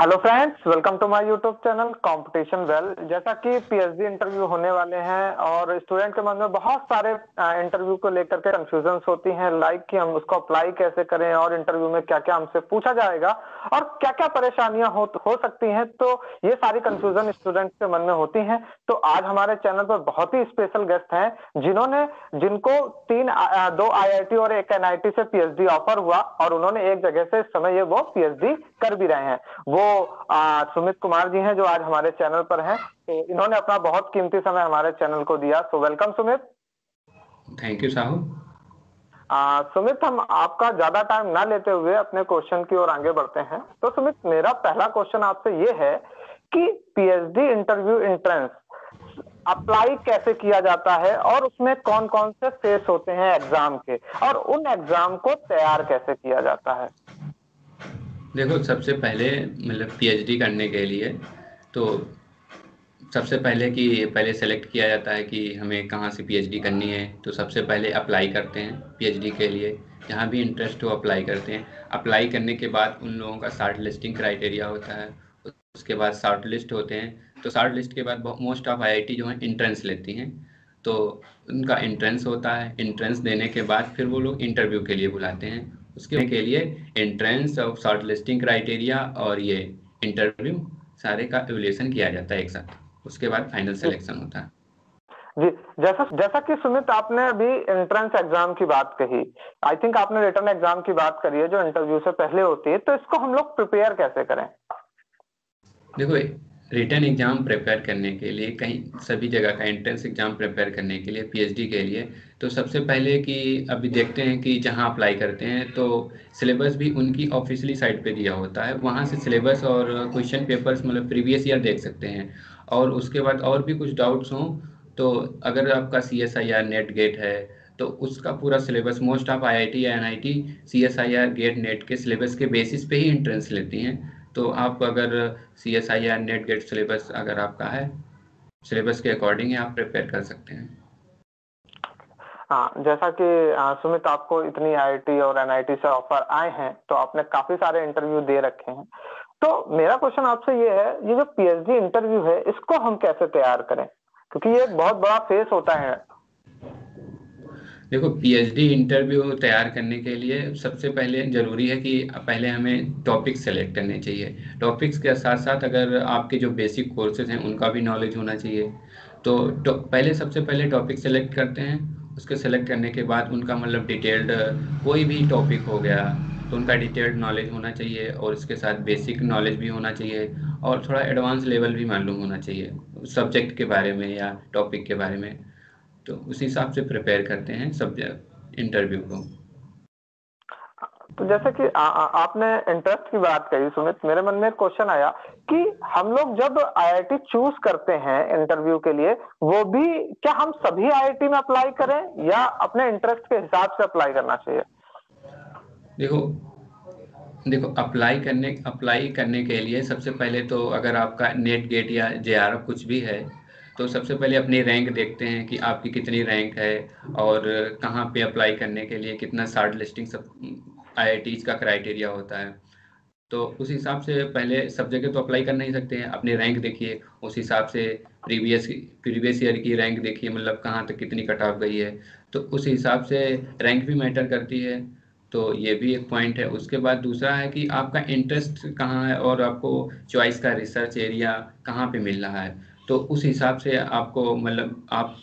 Hello friends welcome to my YouTube channel competition well जैसा कि PhD interview होने वाले हैं और स्टूडेंट के मन में बहुत सारे इंटरव्यू को लेकर के कंफ्यूजन होती हैं लाइक कि हम उसको अप्लाई कैसे करें और इंटरव्यू में क्या क्या हमसे पूछा जाएगा और क्या क्या परेशानियाँ हो हो सकती हैं तो ये सारी कंफ्यूजन स्टूडेंट के मन में होती है। तो आज हमारे चैनल पर बहुत ही स्पेशल गेस्ट हैं जिन्होंने जिनको तीन आ, दो आईआईटी और एक एनआईटी से पीएचडी ऑफ़र हुआ और उन्होंने एक जगह से इस समय ये वो पीएचडी कर भी रहे हैं। वो आ, सुमित कुमार जी हैं जो आज हमारे चैनल पर हैं। तो इन्होंने अपना बहुत कीमती समय हमारे चैनल को दिया। So welcome Sumit. Thank you Sahu Sumit हम आपका ज़्यादा टाइम ना लेते हुए अपने क्वेश्चन की ओर आगे बढ़ते हैं। तो सुमित मेरा पहला क्वेश्चन आपसे ये है कि पीएचडी इंटरव्यू एंट्रेंस अप्लाई कैसे किया जाता है और उसमें कौन कौन से फेस होते हैं एग्ज़ाम के? और उन एग्ज़ाम को तैयार कैसे किया जाता है? देखो, सबसे पहले मतलब पीएचडी करने के लिए तो सबसे पहले कि पहले सेलेक्ट किया जाता है कि हमें कहाँ से पीएचडी करनी है तो सबसे पहले अप्लाई करते हैं पीएचडी के लिए। जहाँ भी इंटरेस्ट हो अप्लाई करते हैं। अप्लाई करने के बाद उन लोगों का शार्ट लिस्टिंग क्राइटेरिया होता है। उसके बाद शार्ट लिस्ट होते हैं। तो शार्ट लिस्ट के बाद मोस्ट ऑफ़ आईआईटी जो है इंट्रेंस लेती हैं। तो उनका इंट्रेंस होता है। इंट्रेंस देने के बाद फिर वो लोग इंटरव्यू के लिए बुलाते हैं। उसके के लिए entrance of shortlisting criteria और ये इंटरव्यू सारे का एवल्यूशन किया जाता है एक साथ। उसके बाद फाइनल सिलेक्शन होता है। जी जैसा जैसा कि सुमित आपने अभी एंट्रेंस एग्ज़ाम की बात कही आई थिंक आपने रिटर्न एग्ज़ाम की बात करी है जो इंटरव्यू से पहले होती है तो इसको हम लोग प्रिपेयर कैसे करें? देखो रिटर्न एग्ज़ाम प्रिपेयर करने के लिए, कहीं सभी जगह का एंट्रेंस एग्ज़ाम प्रिपेयर करने के लिए, पीएचडी के लिए तो सबसे पहले कि अभी देखते हैं कि जहाँ अप्लाई करते हैं तो सिलेबस भी उनकी ऑफिशियली साइट पे दिया होता है। वहाँ से सिलेबस और क्वेश्चन पेपर्स मतलब प्रीवियस ईयर देख सकते हैं। और उसके बाद और भी कुछ डाउट्स हों तो अगर आपका C S I R NET GATE है तो उसका पूरा syllabus, most of I I T N I T C S I R GATE NET के सिलेबस के बेसिस पे ही इंट्रेंस लेती हैं। तो आप अगर C S I R NET GATE syllabus अगर आपका है सिलेबस के अकॉर्डिंग आप प्रिपेयर कर सकते हैं। हाँ जैसा कि सुमित आपको इतनी आईआईटी और एनआईटी से ऑफ़र आए हैं तो आपने काफ़ी सारे इंटरव्यू दे रखे हैं। तो मेरा क्वेश्चन आपसे ये है, ये जो पीएचडी इंटरव्यू है, इसको हम कैसे तैयार करें? क्योंकि ये एक बहुत बड़ा फेस होता है देखो पीएचडी इंटरव्यू तैयार करने के लिए सबसे पहले ज़रूरी है कि पहले हमें टॉपिक सेलेक्ट करने चाहिए। टॉपिक्स के साथ साथ अगर आपके जो बेसिक कोर्सेज हैं उनका भी नॉलेज होना चाहिए। तो, तो पहले सबसे पहले टॉपिक सेलेक्ट करते हैं। उसके सेलेक्ट करने के बाद उनका मतलब डिटेल्ड कोई भी टॉपिक हो गया तो उनका डिटेल्ड नॉलेज होना चाहिए और उसके साथ बेसिक नॉलेज भी होना चाहिए और थोड़ा एडवांस लेवल भी मालूम होना चाहिए। सब्जेक्ट के बारे में या टॉपिक के बारे में। तो उस हिसाब से प्रिपेयर करते हैं सब इंटरव्यू को। तो जैसे कि आ, आ, आपने इंटरेस्ट की बात कही सुमित मेरे मन में एक क्वेश्चन आया कि हम लोग जब आईआईटी चूज़ करते हैं इंटरव्यू के लिए वो भी क्या हम सभी आईआईटी में अप्लाई करें या अपने इंटरेस्ट के हिसाब से अप्लाई करना चाहिए? देखो देखो अप्लाई करने अप्लाई करने के लिए सबसे पहले तो अगर आपका नेट गेट या जे कुछ भी है तो सबसे पहले अपनी रैंक देखते हैं कि आपकी कितनी रैंक है और कहाँ पे अप्लाई करने के लिए कितना शार्ट लिस्टिंग सब आईआईटी का क्राइटेरिया होता है। तो उस हिसाब से पहले सब जगह तो अप्लाई कर नहीं सकते हैं। अपनी रैंक देखिए, उस हिसाब से प्रीवियस प्रीवियस ईयर की रैंक देखिए मतलब कहाँ तक कितनी कट ऑफ़ गई है। तो उस हिसाब से रैंक भी मैटर करती है। तो ये भी एक पॉइंट है। उसके बाद दूसरा है कि आपका इंटरेस्ट कहाँ है और आपको चॉइस का रिसर्च एरिया कहाँ पे मिल रहा है। तो उस हिसाब से आपको मतलब आप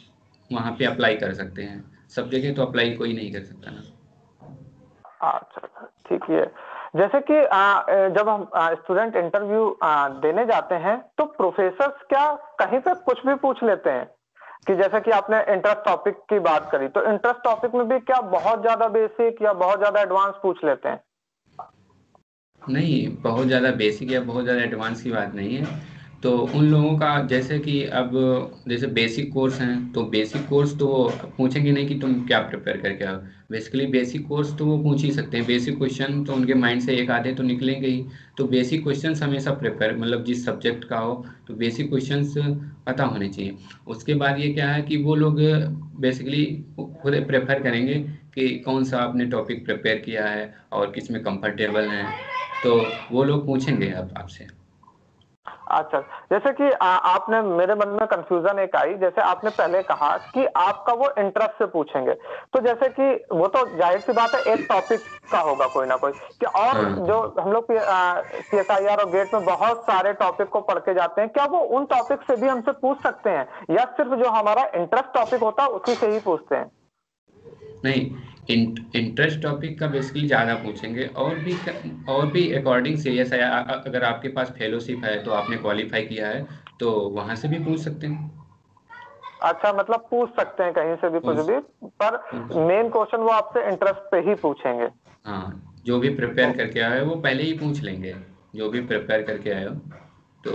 वहाँ पे अप्लाई कर सकते हैं। सब जगह तो अप्लाई कोई नहीं कर सकता ना। अच्छा, अच्छा ठीक है। जैसे कि जब हम स्टूडेंट इंटरव्यू देने जाते हैं तो प्रोफेसर क्या कहीं पे कुछ भी पूछ लेते हैं? कि जैसे कि आपने इंटरेस्ट टॉपिक की बात करी तो इंटरेस्ट टॉपिक में भी क्या बहुत ज़्यादा बेसिक या बहुत ज़्यादा एडवांस पूछ लेते हैं? नहीं बहुत ज़्यादा बेसिक या बहुत ज़्यादा एडवांस की बात नहीं है। तो उन लोगों का जैसे कि अब जैसे बेसिक कोर्स हैं तो बेसिक कोर्स तो पूछेंगे नहीं कि तुम क्या प्रिपेयर करके आओ। बेसिकली बेसिक कोर्स तो वो पूछ ही सकते हैं। बेसिक क्वेश्चन तो उनके माइंड से एक आधे तो निकलेंगे ही। तो बेसिक क्वेश्चन हमेशा प्रिपेयर मतलब जिस सब्जेक्ट का हो तो बेसिक क्वेश्चन पता होने चाहिए। उसके बाद ये क्या है कि वो लोग बेसिकली खुद प्रेफर करेंगे कि कौन सा आपने टॉपिक प्रिपेयर किया है और किसमें कंफर्टेबल हैं। तो वो लोग पूछेंगे अब आपसे। अच्छा जैसे कि आ, आपने मेरे मन में कंफ्यूजन एक आई जैसे आपने पहले कहा कि आपका वो इंटरेस्ट से पूछेंगे। तो जैसे कि वो तो ज़ाहिर सी बात है एक टॉपिक का होगा कोई ना कोई कि और हाँ। जो। हम लोग सी एस आई आर और गेट में बहुत सारे टॉपिक को पढ़ के जाते हैं क्या वो उन टॉपिक से भी हमसे पूछ सकते हैं? या सिर्फ़ जो हमारा इंटरेस्ट टॉपिक होता है उसी से ही पूछते हैं? नहीं इंटरेस्ट टॉपिक का बेसिकली ज़्यादा पूछेंगे। और भी और भी अकॉर्डिंग सीरियस है अगर आपके पास फेलोशिप है तो आपने क्वालिफाई किया है तो वहाँ से भी पूछ सकते हैं। अच्छा मतलब पूछ सकते हैं कहीं से भी कुछ भी पर मेन क्वेश्चन वो आपसे इंटरेस्ट पे ही पूछेंगे। हाँ जो भी प्रिपेयर करके आए वो पहले ही पूछ लेंगे जो भी प्रिपेयर करके आए हो तो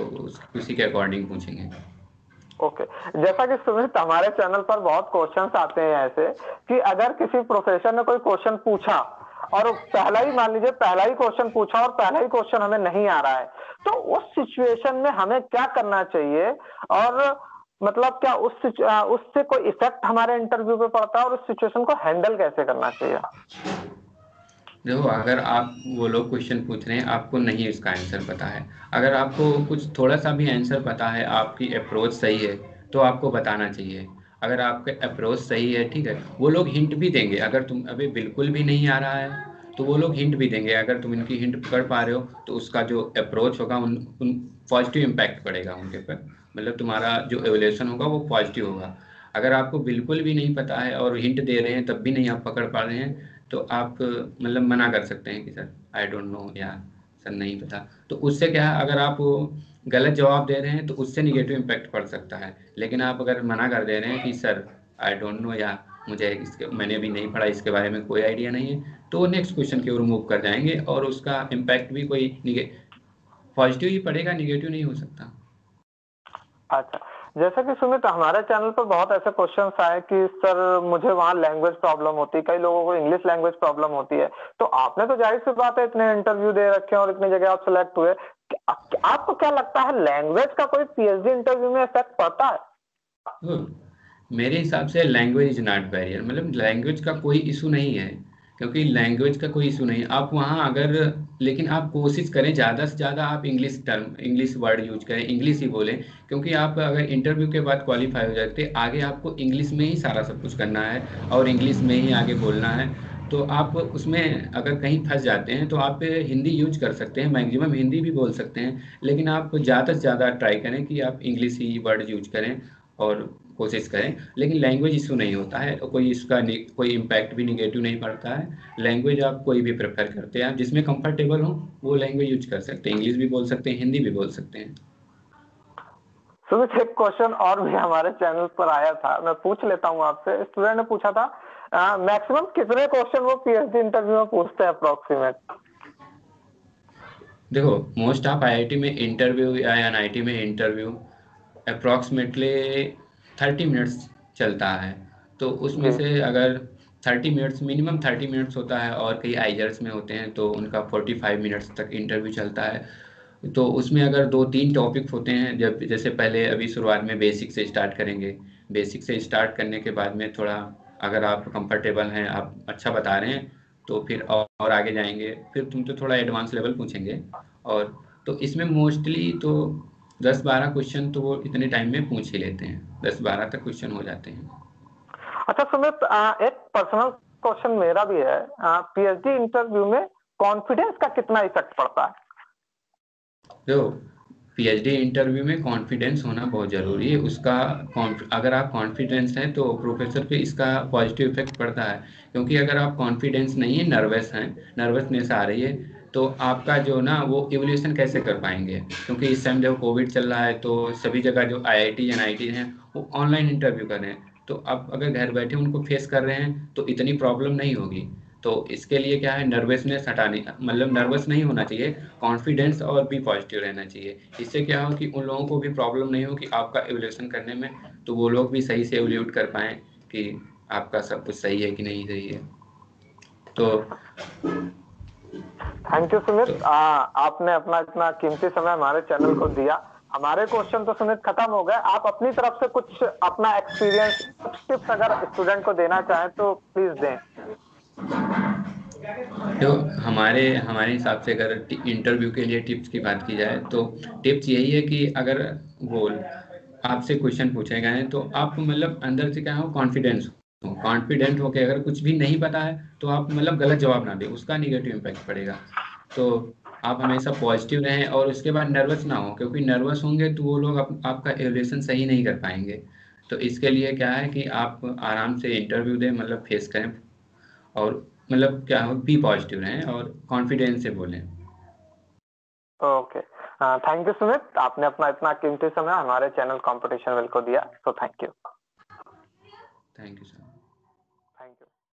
उसी के अकॉर्डिंग पूछेंगे। Okay okay. जैसा कि सुमित, हमारे चैनल पर बहुत क्वेश्चन आते हैं ऐसे कि अगर किसी प्रोफेसर ने कोई क्वेश्चन पूछा और पहला ही, मान लीजिए पहला ही क्वेश्चन पूछा और पहला ही क्वेश्चन हमें नहीं आ रहा है तो उस सिचुएशन में हमें क्या करना चाहिए और मतलब क्या उस उससे कोई इफ़ेक्ट हमारे इंटरव्यू पे पड़ता है और उस सिचुएशन को हैंडल कैसे करना चाहिए देखो अगर आप वो लोग क्वेश्चन पूछ रहे हैं, आपको नहीं इसका आंसर पता है। अगर आपको कुछ थोड़ा सा भी आंसर पता है, आपकी अप्रोच सही है तो आपको बताना चाहिए। अगर आपका अप्रोच सही है, ठीक है, वो लोग हिंट भी देंगे। अगर तुम अभी बिल्कुल भी नहीं आ रहा है तो वो लोग हिंट भी देंगे। अगर तुम इनकी हिंट पकड़ पा रहे हो तो उसका जो अप्रोच होगा, उन उन पॉजिटिव इम्पैक्ट पड़ेगा उनके पर मतलब तुम्हारा जो एवोल्यूशन होगा, वो पॉजिटिव होगा। अगर आपको बिल्कुल भी नहीं पता है और हिंट दे रहे हैं, तब भी नहीं आप पकड़ पा रहे हैं तो आप मतलब मना कर सकते हैं कि, सर आई डोंट नो या, सर, नहीं पता। तो उससे क्या है, अगर आप गलत जवाब दे रहे हैं तो उससे निगेटिव इम्पैक्ट पड़ सकता है। लेकिन आप अगर मना कर दे रहे हैं कि, सर आई डोंट नो या, मुझे इसके, मैंने भी नहीं पढ़ा, इसके बारे में कोई आइडिया नहीं है तो नेक्स्ट क्वेश्चन की ओर मूव कर जाएँगे और उसका इम्पैक्ट भी कोई पॉजिटिव ही पड़ेगा निगेटिव नहीं हो सकता। अच्छा। जैसा कि सुमित हमारे चैनल पर बहुत ऐसे क्वेश्चंस आए कि सर मुझे वहाँ लैंग्वेज प्रॉब्लम होती है। कई लोगों को इंग्लिश लैंग्वेज प्रॉब्लम होती है। तो आपने तो ज़ाहिर सी बात है इतने इंटरव्यू दे रखे हैं और इतनी जगह आप सिलेक्ट हुए। आपको क्या लगता है लैंग्वेज का कोई पीएचडी इंटरव्यू में इफ़ेक्ट पड़ता है? हम्म, मेरे हिसाब से लैंग्वेज इज़ नॉट बैरियर मतलब लैंग्वेज का कोई इशू नहीं है क्योंकि लैंग्वेज का कोई इशू नहीं आप वहाँ अगर लेकिन आप कोशिश करें, ज़्यादा से ज़्यादा आप English term English word use करें इंग्लिश ही बोलें, क्योंकि आप अगर इंटरव्यू के बाद क्वालिफाई हो जाते, आगे आपको इंग्लिश में ही सारा सब कुछ करना है और इंग्लिश में ही आगे बोलना है। तो आप उसमें अगर कहीं फंस जाते हैं तो आप हिंदी यूज़ कर सकते हैं मैक्सिमम हिंदी भी बोल सकते हैं, लेकिन आप ज़्यादा से ज़्यादा ट्राई करें कि आप इंग्लिश ही वर्ड यूज़ करें और कोशिश करें लेकिन लैंग्वेज इशू नहीं होता है कोई इसका कोई इम्पैक्ट भी निगेटिव नहीं पड़ता है। लैंग्वेज आप कोई भी प्रेफर करते हैं जिसमें कंफर्टेबल हो वो लैंग्वेज यूज़ कर सकते हैं। इंग्लिश भी बोल सकते हैं हिंदी भी बोल सकते हैं। सुमित एक क्वेश्चन और भी हमारे चैनल पर आया था। मैं पूछ लेता हूँ आपसे। स्टूडेंट ने पूछा था मैक्सिमम कितने क्वेश्चन वो पीएचडी इंटरव्यू में पूछते हैं अप्रोक्सीमेट देखो मोस्ट ऑफ़ आईआईटी में इंटरव्यू या एनआईटी में इंटरव्यू अप्रोक्सीमेटली थर्टी मिनट्स चलता है। तो उसमें से अगर thirty minutes minimum thirty minutes होता है और कई आइजर्स में होते हैं तो उनका फोर्टी फाइव मिनट्स तक इंटरव्यू चलता है। तो उसमें अगर दो तीन टॉपिक होते हैं जब जैसे पहले अभी शुरुआत में बेसिक से स्टार्ट करेंगे। बेसिक से स्टार्ट करने के बाद में थोड़ा अगर आप कंफर्टेबल हैं आप अच्छा बता रहे हैं तो फिर और, और आगे जाएँगे। फिर तुम तो थोड़ा एडवांस लेवल पूछेंगे। और तो इसमें मोस्टली तो दस बारह क्वेश्चन तो वो इतने टाइम में पूछ ही लेते हैं। दस बारह तक क्वेश्चन हो जाते हैं। अच्छा सुमित एक पर्सनल क्वेश्चन मेरा भी है। पीएचडी इंटरव्यू में कॉन्फिडेंस का कितना इफ़ेक्ट पड़ता है? देखो पीएचडी इंटरव्यू में कॉन्फिडेंस होना बहुत ज़रूरी है। उसका अगर आप कॉन्फिडेंस हैं तो प्रोफेसर पे इसका पॉजिटिव इफ़ेक्ट पड़ता है। क्योंकि अगर आप कॉन्फिडेंस नहीं है नर्वस हैं नर्वसनेस आ रही है तो आपका जो ना, वो एवोल्यूशन कैसे कर पाएँगे? क्योंकि इस टाइम जब कोविड चल रहा है तो सभी जगह जो I I T N I T हैं, वो ऑनलाइन इंटरव्यू कर रहे हैं। तो आप अगर घर बैठे उनको फेस कर रहे हैं तो इतनी प्रॉब्लम नहीं होगी। तो इसके लिए क्या है नर्वसनेस हटाने मतलब नर्वस नहीं होना चाहिए कॉन्फिडेंस और भी पॉजिटिव रहना चाहिए। इससे क्या हो कि उन लोगों को भी प्रॉब्लम नहीं हो कि आपका एवोल्यूशन करने में तो वो लोग भी सही से एवोल्यूट कर पाएँ कि आपका सब कुछ सही है कि नहीं सही है। तो थैंक यू सुमित आपने अपना इतना कीमती समय हमारे चैनल को दिया। हमारे क्वेश्चन तो सुमित खत्म हो गए। आप अपनी तरफ़ से कुछ अपना एक्सपीरियंस टिप्स अगर स्टूडेंट को देना चाहें तो प्लीज़ दें। तो हमारे हमारे हिसाब से अगर इंटरव्यू के लिए टिप्स की बात की जाए तो टिप्स यही है कि अगर वो आपसे क्वेश्चन पूछे गए हैं तो आप मतलब अंदर से क्या हो कॉन्फिडेंस हो। कॉन्फिडेंट हो के अगर कुछ भी नहीं पता है तो आप मतलब गलत जवाब ना दें उसका निगेटिव इम्पैक्ट पड़ेगा। तो आप हमेशा पॉजिटिव रहें और उसके बाद नर्वस ना हो क्योंकि नर्वस होंगे तो वो लोग आप, आपका एवलेशन सही नहीं कर पाएँगे। तो इसके लिए क्या है कि आप आराम से इंटरव्यू दें मतलब फेस करें और मतलब क्या हो बी पॉजिटिव रहें और कॉन्फिडेंस से बोलें। ओके थैंक यू सुमित आपने अपना इतना कीमती समय हमारे चैनल कंपटीशन वेल को दिया तो thank you thank you sir